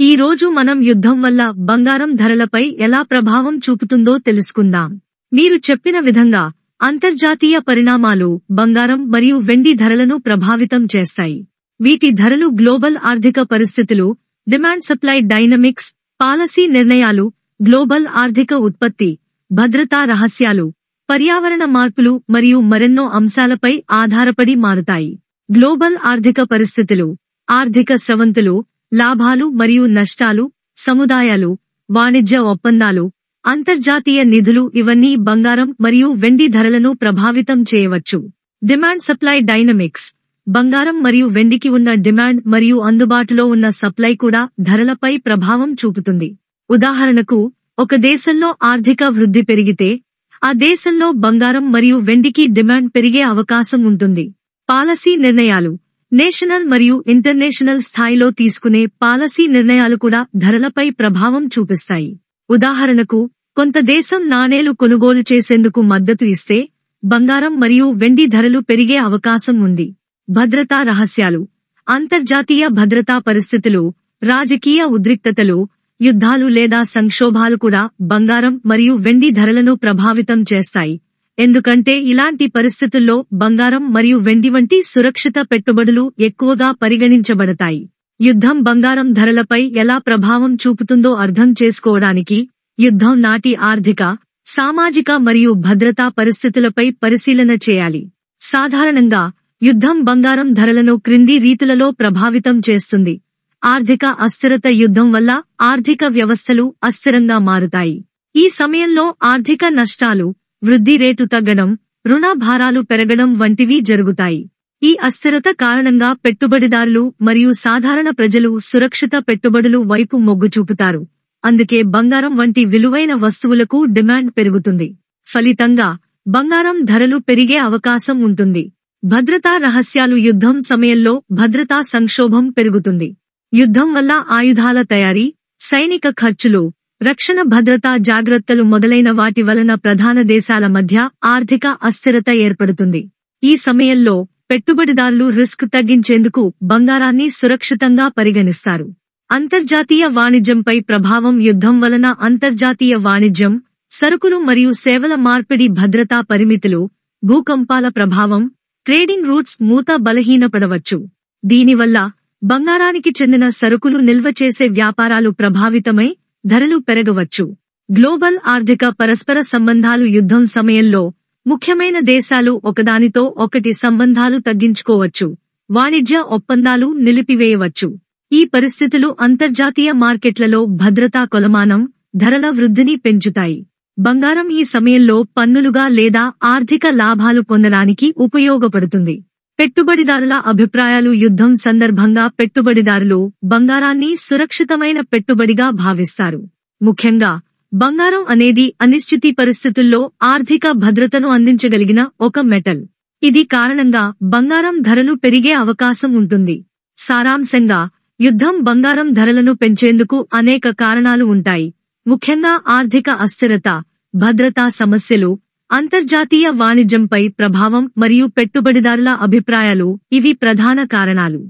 ఈ రోజు మనం యుద్ధం వల్ల బంగారం ధరలపై ఎలా ప్రభావం చూపుతుందో తెలుసుకుందాం. మీరు చెప్పిన విధంగా అంతర్జాతీయ పరిణామాలు బంగారం మరియు వెండి ధరలను ప్రభావితం చేస్తాయి. వీటి ధరలు గ్లోబల్ ఆర్థిక పరిస్థితులు డిమాండ్ సప్లై డైనమిక్స్ పాలసీ నిర్ణయాలు గ్లోబల్ ఆర్థిక ఉత్పత్తి భద్రతా రహస్యాలు పర్యావరణ మార్పులు మరియు మరెన్నో అంశాలపై ఆధారపడి మారుతాయి. గ్లోబల్ ఆర్థిక పరిస్థితులు ఆర్థిక స్రవంతులు లాభాలు మరియు నష్టాలు సముదాయాలు వాణిజ్య ఒప్పందాలు అంతర్జాతీయ నిధులు ఇవన్నీ బంగారం మరియు వెండి ధరలను ప్రభావితం చేయవచ్చు. Demand supply dynamics. బంగారం మరియు వెండికి ఉన్న డిమాండ్ మరియు అందుబాటులో ఉన్న సప్లై కూడా ధరలపై ప్రభావం చూపుతుంది. ఉదాహరణకు ఒక దేశంలో ఆర్థిక వృద్ధి పెరిగితే ఆ దేశంలో బంగారం మరియు వెండికి డిమాండ్ పెరిగే అవకాశం ఉంటుంది. పాలసీ నిర్ణయాలు. నేషనల్ మరియు ఇంటర్నేషనల్ స్థాయిలో తీసుకునే పాలసీ నిర్ణయాలు కూడా ధరలపై ప్రభావం చూపిస్తాయి. ఉదాహరణకు కొంత దేశం నాణేలు కొనుగోలు చేసేందుకు మద్దతు ఇస్తే బంగారం మరియు వెండి ధరలు పెరిగే అవకాశం ఉంది. భద్రతా రహస్యాలు. అంతర్జాతీయ భద్రతా పరిస్థితులు రాజకీయ ఉద్రిక్తతలు యుద్ధాలు లేదా సంక్షోభాలు కూడా బంగారం మరియు వెండి ధరలను ప్రభావితం చేస్తాయి. ఎందుకంటే ఇలాంటి పరిస్థితుల్లో బంగారం మరియు వెండి వంటి సురక్షిత పెట్టుబడులు ఎక్కువగా పరిగణించబడతాయి. యుద్ధం బంగారం ధరలపై ఎలా ప్రభావం చూపుతుందో అర్థం చేసుకోవడానికి యుద్ధం నాటి ఆర్థిక సామాజిక మరియు భద్రతా పరిస్థితులపై పరిశీలన చేయాలి. సాధారణంగా యుద్ధం బంగారం ధరలను క్రింది రీతులలో ప్రభావితం చేస్తుంది. ఆర్థిక అస్థిరత యుద్ధం వల్ల ఆర్థిక వ్యవస్థలు అస్థిరంగా మారుతాయి. ఈ సమయంలో ఆర్థిక నష్టాలు వృద్ధి రేటు తగ్గడం రుణభారాలు పెరగడం వంటివి జరుగుతాయి. ఈ అస్థిరత కారణంగా పెట్టుబడిదారులు మరియు సాధారణ ప్రజలు సురక్షిత పెట్టుబడులు వైపు మొగ్గు చూపుతారు. అందుకే బంగారం వంటి విలువైన వస్తువులకు డిమాండ్ పెరుగుతుంది. ఫలితంగా బంగారం ధరలు పెరిగే అవకాశం ఉంటుంది. భద్రతా రహస్యాలు యుద్ధం సమయంలో భద్రతా సంక్షోభం పెరుగుతుంది. యుద్ధం వల్ల ఆయుధాల తయారీ సైనిక ఖర్చులు రక్షణ భద్రతా జాగ్రత్తలు మొదలైన వాటి వలన ప్రధాన దేశాల మధ్య ఆర్థిక అస్థిరత ఏర్పడుతుంది. ఈ సమయంలో పెట్టుబడిదారులు రిస్క్ తగ్గించేందుకు బంగారాన్ని సురక్షితంగా పరిగణిస్తారు. అంతర్జాతీయ వాణిజ్యంపై ప్రభావం యుద్ధం వలన అంతర్జాతీయ వాణిజ్యం సరుకులు మరియు సేవల మార్పిడి భద్రతా పరిమితులు భూకంపాల ప్రభావం ట్రేడింగ్ రూట్స్ మూత బలహీనపడవచ్చు. దీనివల్ల బంగారానికి చెందిన సరుకులు నిల్వ చేసే వ్యాపారాలు ప్రభావితమై ధరలు పెరగవచ్చు. గ్లోబల్ ఆర్థిక పరస్పర సంబంధాలు యుద్ధం సమయంలో ముఖ్యమైన దేశాలు ఒకదానితో ఒకటి సంబంధాలు తగ్గించుకోవచ్చు. వాణిజ్య ఒప్పందాలు నిలిపివేయవచ్చు. ఈ పరిస్థితులు అంతర్జాతీయ మార్కెట్లలో భద్రతా కొలమానం ధరల వృద్ధిని పెంచుతాయి. బంగారం ఈ సమయంలో పన్నులుగా లేదా ఆర్థిక లాభాలు పొందడానికి ఉపయోగపడుతుంది. పెట్టుబడిదారుల అభిప్రాయాలు యుద్ధం సందర్భంగా పెట్టుబడిదారులు బంగారాన్ని సురక్షితమైన పెట్టుబడిగా భావిస్తారు. ముఖ్యంగా బంగారం అనేది అనిశ్చితి పరిస్థితుల్లో ఆర్థిక భద్రతను అందించగలిగిన ఒక మెటల్. ఇది కారణంగా బంగారం ధరలు పెరిగే అవకాశం ఉంటుంది. సారాంశంగా యుద్ధం బంగారం ధరలను పెంచేందుకు అనేక కారణాలు ఉంటాయి. ముఖ్యంగా ఆర్థిక అస్థిరత భద్రతా సమస్యలు అంతర్జాతీయ వాణిజ్యంపై ప్రభావం మరియు పెట్టుబడిదారుల అభిప్రాయాలు ఇవి ప్రధాన కారణాలు.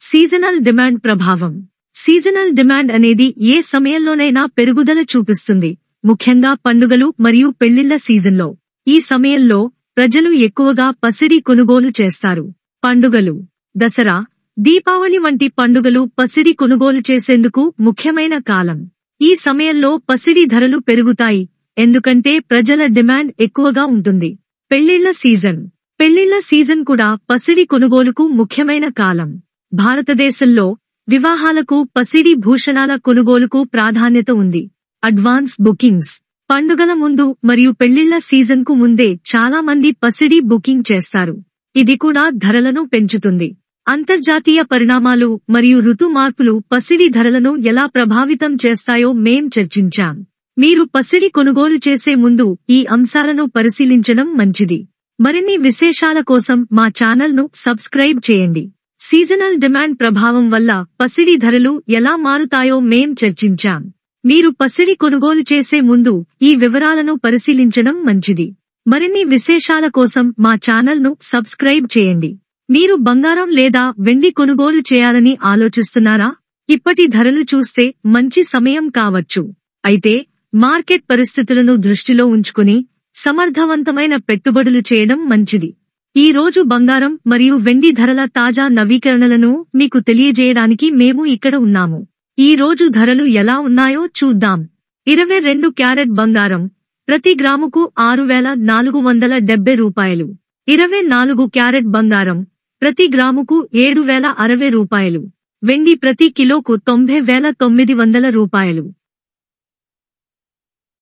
సీజనల్ డిమాండ్ ప్రభావం. సీజనల్ డిమాండ్ అనేది ఏ సమయంలోనైనా పెరుగుదల చూపిస్తుంది. ముఖ్యంగా పండుగలు మరియు పెళ్ళిళ్ళ సీజన్లో. ఈ సమయంలో ప్రజలు ఎక్కువగా పసిడి కొనుగోలు చేస్తారు. పండుగలు. దసరా దీపావళి వంటి పండుగలు పసిడి కొనుగోలు చేసేందుకు ముఖ్యమైన కాలం. ఈ సమయంలో పసిడి ధరలు పెరుగుతాయి ఎందుకంటే ప్రజల డిమాండ్ ఎక్కువగా ఉంటుంది. పెళ్ళిళ్ళ సీజన్. పెళ్ళిళ్ళ సీజన్ కూడా పసిడి కొనుగోలుకు ముఖ్యమైన కాలం. భారతదేశంలో వివాహాలకు పసిడి భూషణాల కొనుగోలుకు ప్రాధాన్యత ఉంది. Advance bookings. పండుగల ముందు మరియు పెళ్ళిళ్ళ సీజన్కు ముందే చాలా మంది పసిడి బుకింగ్ చేస్తారు. ఇది కూడా ధరలను పెంచుతుంది. అంతర్జాతీయ పరిణామాలు మరియు ఋతు మార్పులు పసిడి ధరలను ఎలా ప్రభావితం చేస్తాయో మేం చర్చించాం. మీరు పసిడి కొనుగోలు చేసే ముందు ఈ అంశాలను పరిశీలించడం మంచిది. మరిన్ని విశేషాల కోసం మా ఛానల్ను సబ్స్క్రైబ్ చేయండి. సీజనల్ డిమాండ్ ప్రభావం వల్ల పసిడి ధరలు ఎలా మారుతాయో మేం చర్చించాం. మీరు పసిడి కొనుగోలు చేసే ముందు ఈ వివరాలను పరిశీలించడం మంచిది. మరిన్ని విశేషాల కోసం మా ఛానల్ను సబ్స్క్రైబ్ చేయండి. మీరు బంగారం లేదా వెండి కొనుగోలు చేయాలని ఆలోచిస్తున్నారా? ఇప్పటి ధరలు చూస్తే మంచి సమయం కావచ్చు. అయితే మార్కెట్ పరిస్థితులను దృష్టిలో ఉంచుకుని సమర్థవంతమైన పెట్టుబడులు చేయడం మంచిది. ఈ రోజు బంగారం మరియు వెండి ధరల తాజా నవీకరణలను మీకు తెలియజేయడానికి మేము ఇక్కడ ఉన్నాము. ఈ రోజు ధరలు ఎలా ఉన్నాయో చూద్దాం. ఇరవై రెండు క్యారెట్ బంగారం ప్రతి గ్రాముకు ఆరు వేల నాలుగు వందల డెబ్బై రూపాయలు. ఇరవై నాలుగు క్యారెట్ బంగారం ప్రతి గ్రాముకు ఏడు వేల అరవై రూపాయలు. వెండి ప్రతి కిలోకు తొంభై వేల తొమ్మిది వందల రూపాయలు.